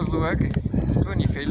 muss schauen, dass du.